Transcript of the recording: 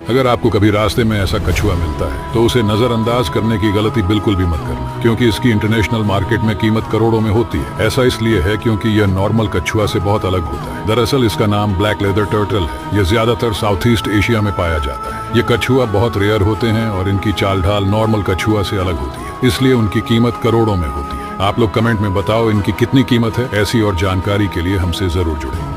अगर आपको कभी रास्ते में ऐसा कछुआ मिलता है तो उसे नजरअंदाज करने की गलती बिल्कुल भी मत करना, क्योंकि इसकी इंटरनेशनल मार्केट में कीमत करोड़ों में होती है। ऐसा इसलिए है क्योंकि यह नॉर्मल कछुआ से बहुत अलग होता है। दरअसल इसका नाम ब्लैक लेदर टर्टल है। यह ज़्यादातर साउथ ईस्ट एशिया में पाया जाता है। ये कछुआ बहुत रेयर होते हैं और इनकी चाल ढाल नॉर्मल कछुआ से अलग होती है। इसलिए उनकी कीमत करोड़ों में होती है। आप लोग कमेंट में बताओ इनकी कितनी कीमत है। ऐसी और जानकारी के लिए हमसे ज़रूर जुड़े।